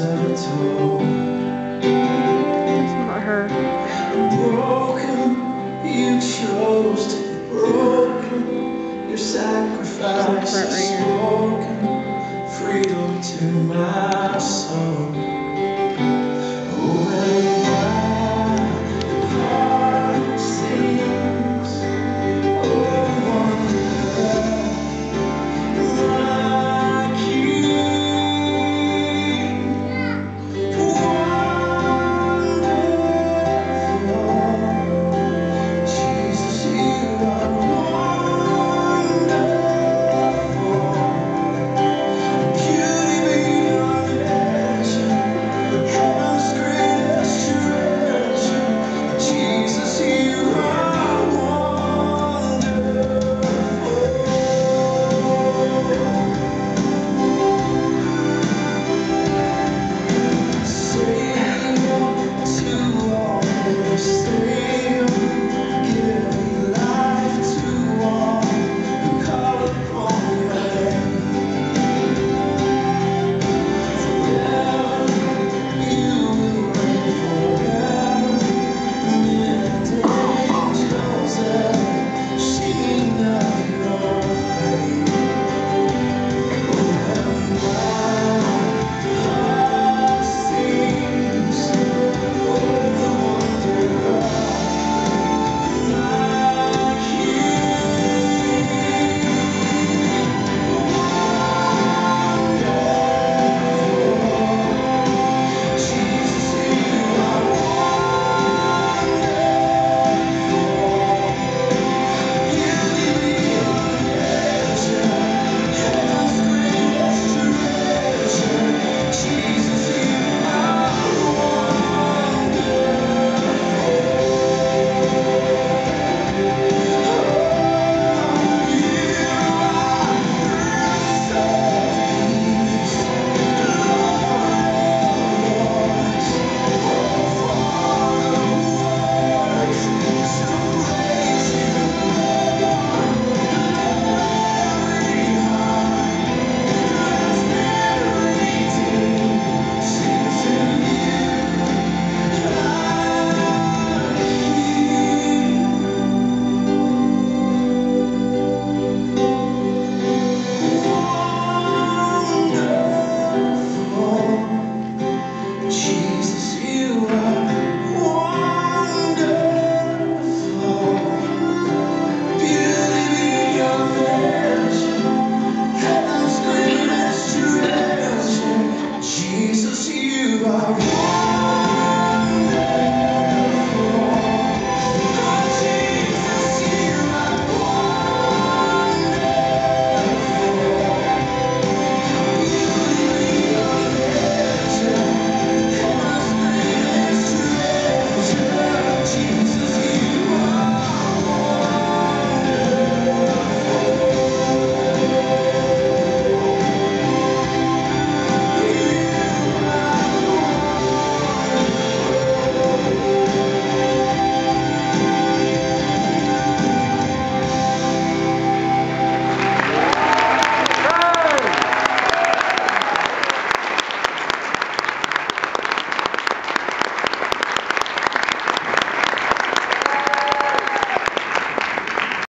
It's not her. Broken, you chose to be broken. Your sacrifice love.